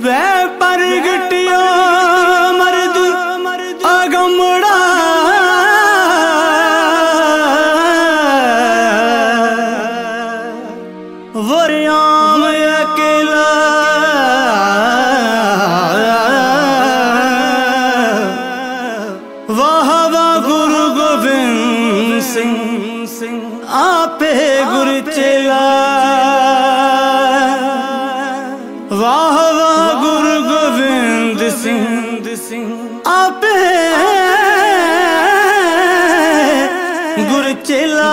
ਵੈ ਪ੍ਰਗਟਿਓ ਮਰਦ ਅਗਮੜਾ। ਵਰਿਆਮ ਅਕੇਲਾ। ਗੁਰੂ ਗੋਬਿੰਦ ਸਿੰਘ ਆਪੇ ਗੁਰ ਚੇਲਾ। ਸਿੰਘ ਆਪੇ ਗੁਰ ਚੇਲਾ।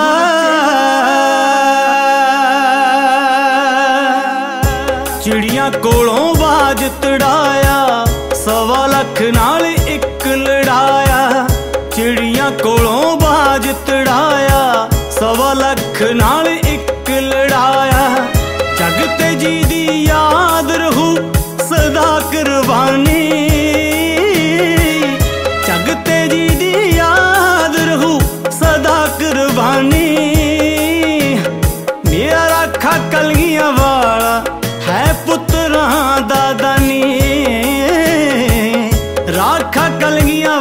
ਚਿੜੀਆਂ ਕੋਲੋਂ ਬਾਜ ਤੜਾਇਆ, ਸਵਾ ਲੱਖ ਨਾਲ ਇੱਕ ਲੜਾਇਆ। ਚਿੜੀਆਂ ਕੋਲੋਂ ਬਾਜ ਤੜਾਇਆ, ਸਵਾ ਲੱਖ ਨਾਲ सखिया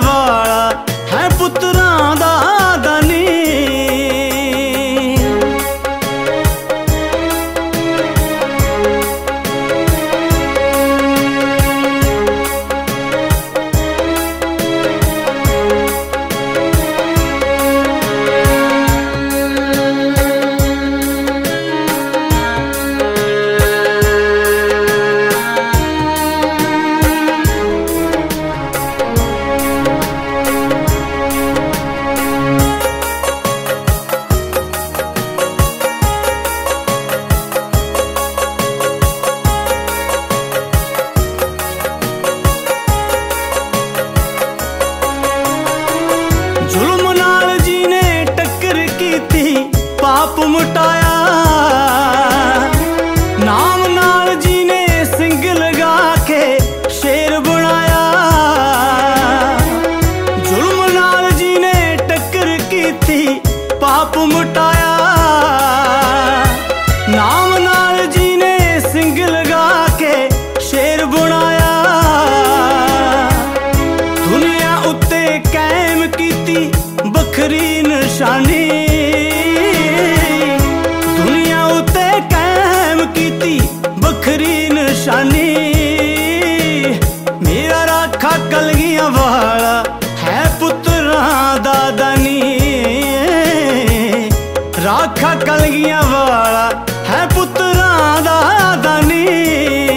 ਰਾਖਾ ਕਲਗੀਆਂ ਵਾਲਾ ਹੈ ਪੁੱਤਰਾਂ ਦਾ ਦਾਨੀ।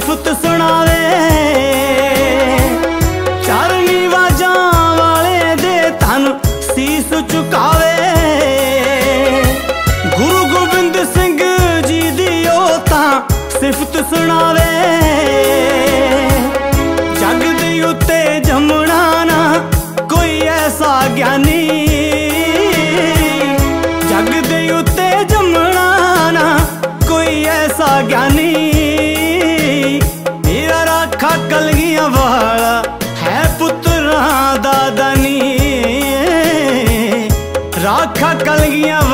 ਸਿਫਤ ਸੁਣਾਵੇ। ਚਰਨੀ ਵਾਜਾਂ ਵਾਲੇ ਦੇ ਤਨ ਸੀਸ ਝੁਕਾਵੇ ਗੁਰੂ ਗੋਬਿੰਦ ਸਿੰਘ ਜੀ ਦੀ ਉਹ ਤਾਂ ਸਿਫਤ ਸੁਣਾਵੇ। ਜਗ ਦੇ ਉੱਤੇ ਜੰਮਣਾ ਨਾ ਕੋਈ ਐਸਾ ਗਿਆਨੀ। ਜਗ ਦੇ ਉੱਤੇ ਜੰਮਣਾ ਨਾ ਕੋਈ ਐਸਾ ਗਿਆਨੀ। ਪੁੱਤਰਾਂ